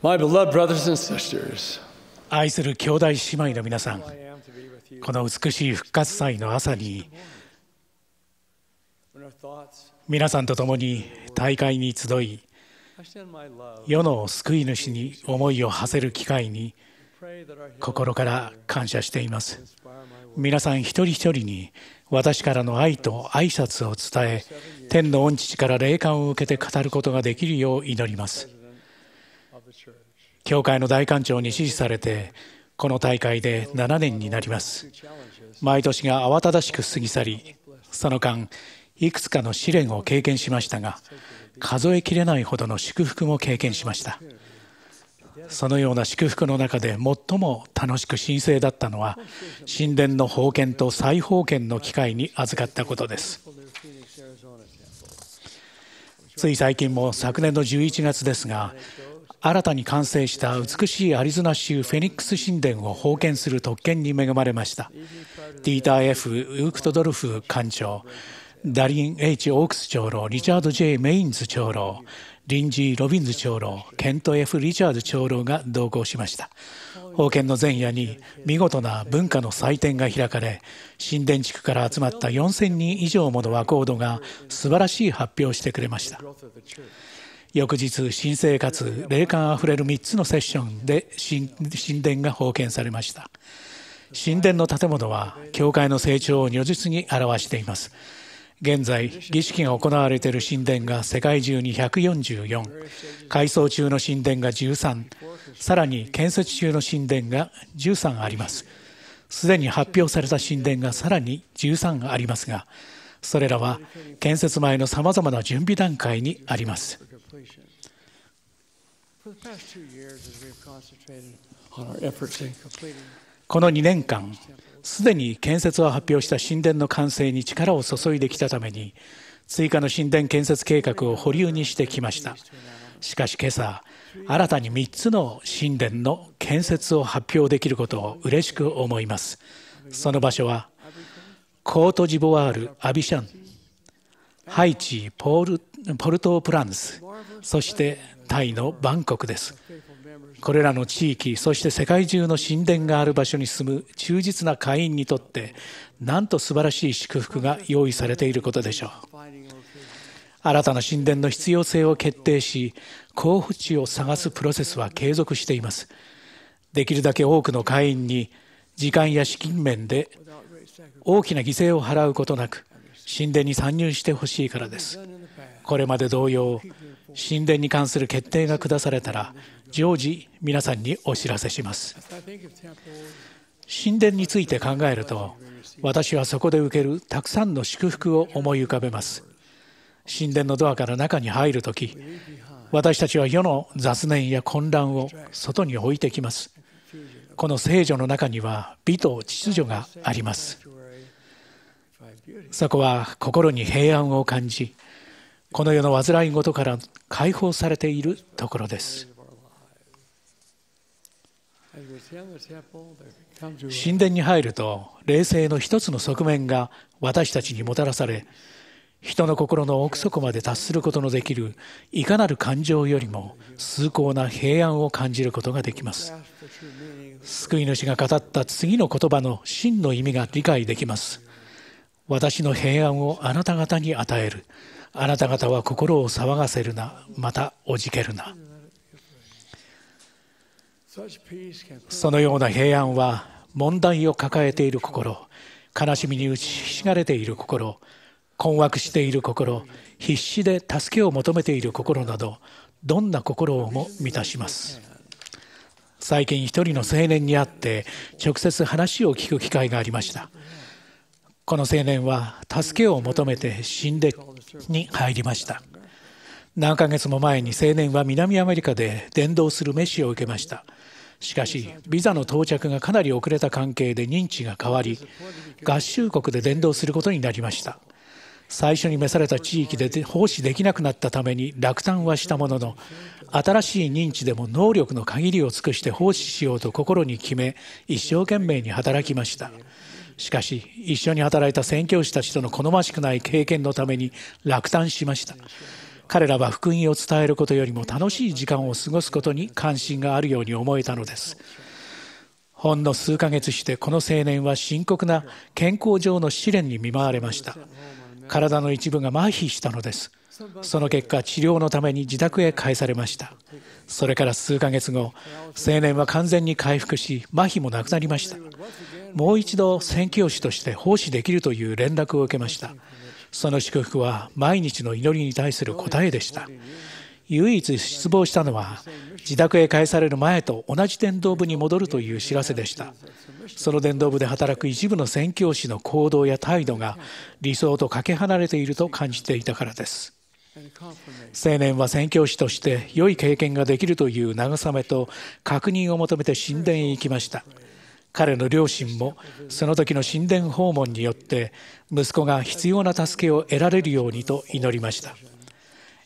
My beloved brothers and sisters, 愛する兄弟姉妹の皆さん、この美しい復活祭の朝に、皆さんと共に大会に集い、世の救い主に思いを馳せる機会に心から感謝しています。皆さん一人一人に私からの愛と挨拶を伝え、天の御父から霊感を受けて語ることができるよう祈ります。教会の大官長に支持されて、この大会で7年になります。毎年が慌ただしく過ぎ去り、その間、いくつかの試練を経験しましたが、数えきれないほどの祝福も経験しました。そのような祝福の中で最も楽しく神聖だったのは、神殿の封建と再封建の機会に預かったことです。つい最近も昨年の11月ですが、新たに完成した美しいアリゾナ州フェニックス神殿を奉献する特権に恵まれました。ディーター F・ ウークトドルフ管長、ダリン H・ オークス長老、リチャード J・ メインズ長老、リンジー・ロビンズ長老、ケント F・ リチャード長老が同行しました。奉献の前夜に見事な文化の祭典が開かれ、神殿地区から集まった4000人以上もの若人が素晴らしい発表をしてくれました。翌日、神聖かつ霊感あふれる3つのセッションで神神殿が封建されました。神殿の建物は、教会の成長を如実に表しています。現在、儀式が行われている神殿が世界中に144、改装中の神殿が13、さらに建設中の神殿が13あります。すでに発表された神殿がさらに13ありますが、それらは建設前のさまざまな準備段階にあります。この2年間、すでに建設を発表した神殿の完成に力を注いできたために、追加の神殿建設計画を保留にしてきました。しかし今朝、新たに3つの神殿の建設を発表できることを嬉しく思います。その場所は、コートジボワール・アビシャン、ハイチポール・ポルトープランス、そしてタイのバンコクです。これらの地域、そして世界中の神殿がある場所に住む忠実な会員にとって、なんと素晴らしい祝福が用意されていることでしょう。新たな神殿の必要性を決定し、候補地を探すプロセスは継続しています。できるだけ多くの会員に、時間や資金面で大きな犠牲を払うことなく、神殿に参入してほしいからです。これまで同様、神殿に関する決定が下されたら、常時皆さんにお知らせします。神殿について考えると、私はそこで受けるたくさんの祝福を思い浮かべます。神殿のドアから中に入るとき、私たちは世の雑念や混乱を外に置いてきます。この聖女の中には美と秩序があります。そこは心に平安を感じ、この世の煩い事から解放されているところです。神殿に入ると霊性の一つの側面が私たちにもたらされ人の心の奥底まで達することのできるいかなる感情よりも崇高な平安を感じることができます救い主が語った次の言葉の真の意味が理解できます私の平安をあなた方に与えるあなた方は心を騒がせるなまたおじけるなそのような平安は問題を抱えている心、悲しみに打ちひしがれている心、困惑している心、必死で助けを求めている心など、どんな心をも満たします。最近一人の青年に会って直接話を聞く機会がありました。この青年は助けを求めて神殿に入りました。何ヶ月も前に青年は南アメリカで伝道するメシを受けました。しかし、ビザの到着がかなり遅れた関係で認知が変わり、合衆国で伝道することになりました。最初に召された地域で奉仕できなくなったために落胆はしたものの、新しい認知でも能力の限りを尽くして奉仕しようと心に決め、一生懸命に働きました。しかし、一緒に働いた宣教師たちとの好ましくない経験のために落胆しました。彼らは福音を伝えることよりも楽しい時間を過ごすことに関心があるように思えたのです。ほんの数ヶ月してこの青年は深刻な健康上の試練に見舞われました。体の一部が麻痺したのです。その結果治療のために自宅へ帰されました。それから数ヶ月後青年は完全に回復し麻痺もなくなりました。もう一度宣教師として奉仕できるという連絡を受けました。その祝福は毎日の祈りに対する答えでした。唯一失望したのは自宅へ返される前と同じ伝道部に戻るという知らせでした。その伝道部で働く一部の宣教師の行動や態度が理想とかけ離れていると感じていたからです。青年は宣教師として良い経験ができるという慰めと確認を求めて神殿へ行きました。彼の両親もその時の神殿訪問によって息子が必要な助けを得られるようにと祈りました。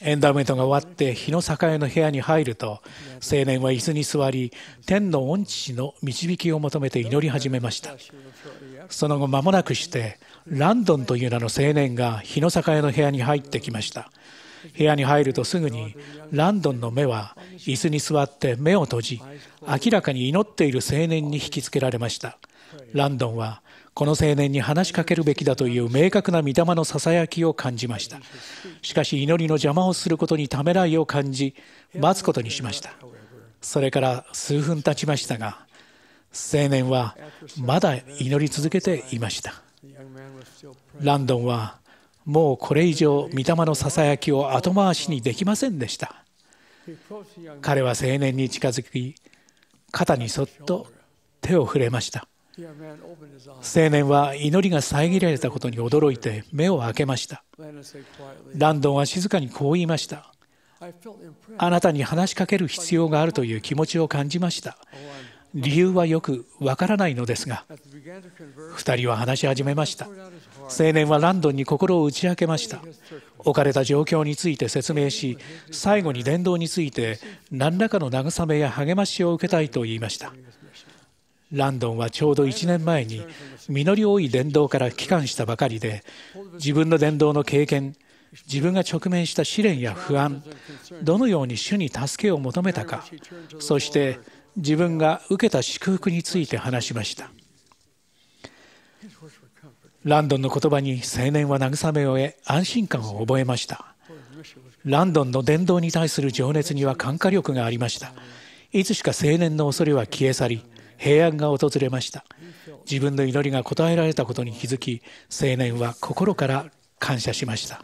エンダーメントが終わって日の栄の部屋に入ると青年は椅子に座り天の御父の導きを求めて祈り始めました。その後間もなくしてランドンという名の青年が日の栄の部屋に入ってきました。部屋に入るとすぐにランドンの目は椅子に座って目を閉じ明らかに祈っている青年に引きつけられました。ランドンはこの青年に話しかけるべきだという明確な御霊のささやきを感じました。しかし祈りの邪魔をすることにためらいを感じ待つことにしました。それから数分経ちましたが青年はまだ祈り続けていました。ランドンはもうこれ以上御霊のささやきを後回しにできませんでした。彼は青年に近づき肩にそっと手を触れました。青年は祈りが遮られたことに驚いて目を開けました。ランドンは静かにこう言いました。あなたに話しかける必要があるという気持ちを感じました。理由はよくわからないのですが2人は話し始めました。青年はランドンに心を打ち明けました。置かれた状況について説明し最後に伝道について何らかの慰めや励ましを受けたいと言いました。ランドンはちょうど1年前に実り多い伝道から帰還したばかりで自分の伝道の経験自分が直面した試練や不安どのように主に助けを求めたかそして自分が受けた祝福について話しました。ランドンの言葉に青年は慰めを得安心感を覚えました。ランドンの伝道に対する情熱には感化力がありました。いつしか青年の恐れは消え去り平安が訪れました。自分の祈りが応えられたことに気づき青年は心から感謝しました。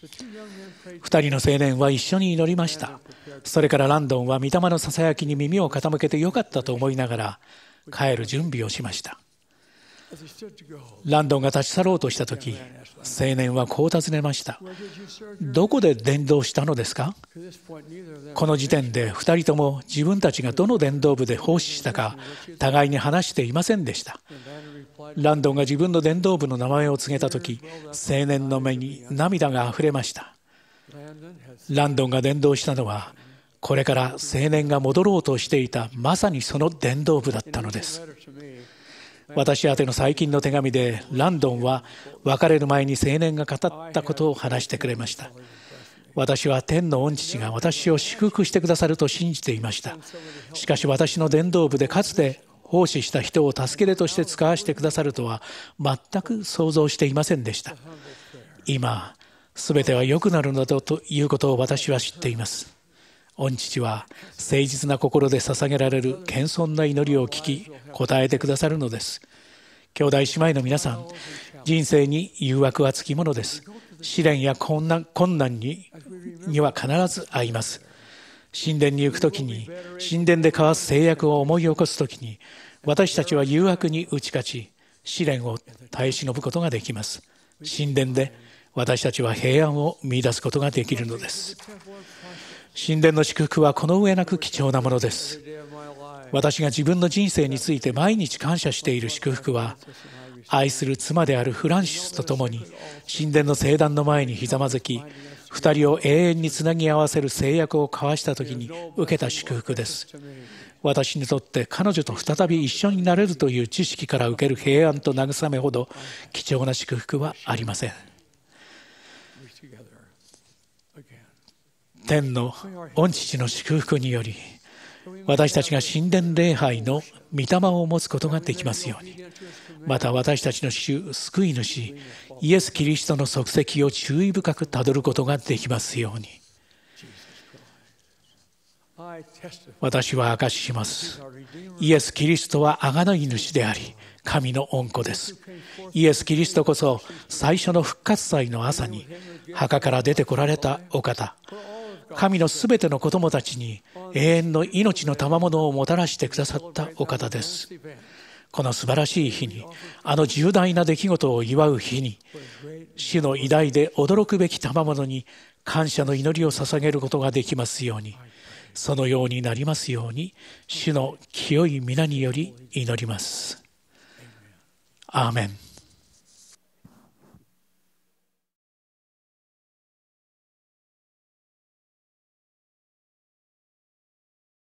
2人の青年は一緒に祈りました。それからランドンは御霊のささやきに耳を傾けてよかったと思いながら帰る準備をしました。ランドンが立ち去ろうとした時青年はこう尋ねました。どこで伝道したのですか？この時点で2人とも自分たちがどの伝道部で奉仕したか互いに話していませんでした。ランドンが自分の伝道部の名前を告げた時青年の目に涙があふれました。ランドンが伝道したのはこれから青年が戻ろうとしていたまさにその伝道部だったのです。私宛ての最近の手紙でランドンは別れる前に青年が語ったことを話してくれました。私は天の御父が私を祝福してくださると信じていました。しかし私の伝道部でかつて奉仕した人を助け手として使わせてくださるとは全く想像していませんでした。今全ては良くなるのだということを私は知っています。御父は誠実な心で捧げられる謙遜な祈りを聞き答えてくださるのです。兄弟姉妹の皆さん人生に誘惑はつきものです。試練や困難困難にには必ず合います。神殿に行く時に神殿で交わす制約を思い起こす時に私たちは誘惑に打ち勝ち試練を耐え忍ぶことができます。神殿で私たちは平安を見出すことができるのです。神殿の祝福はこの上なく貴重なものです。私が自分の人生について毎日感謝している祝福は愛する妻であるフランシスと共に神殿の聖壇の前にひざまずき2人を永遠につなぎ合わせる制約を交わした時に受けた祝福です。私にとって彼女と再び一緒になれるという知識から受ける平安と慰めほど貴重な祝福はありません。天の御父の祝福により私たちが神殿礼拝の御霊を持つことができますように。また私たちの主救い主イエス・キリストの足跡を注意深くたどることができますように。私は証しします。イエス・キリストは贖い主であり神の恩子です。イエス・キリストこそ最初の復活祭の朝に墓から出てこられたお方。神のすべての子供たちに永遠の命の賜物をもたらしてくださったお方です。この素晴らしい日にあの重大な出来事を祝う日に主の偉大で驚くべき賜物に感謝の祈りを捧げることができますようにそのようになりますように主の清い皆により祈ります。アーメン。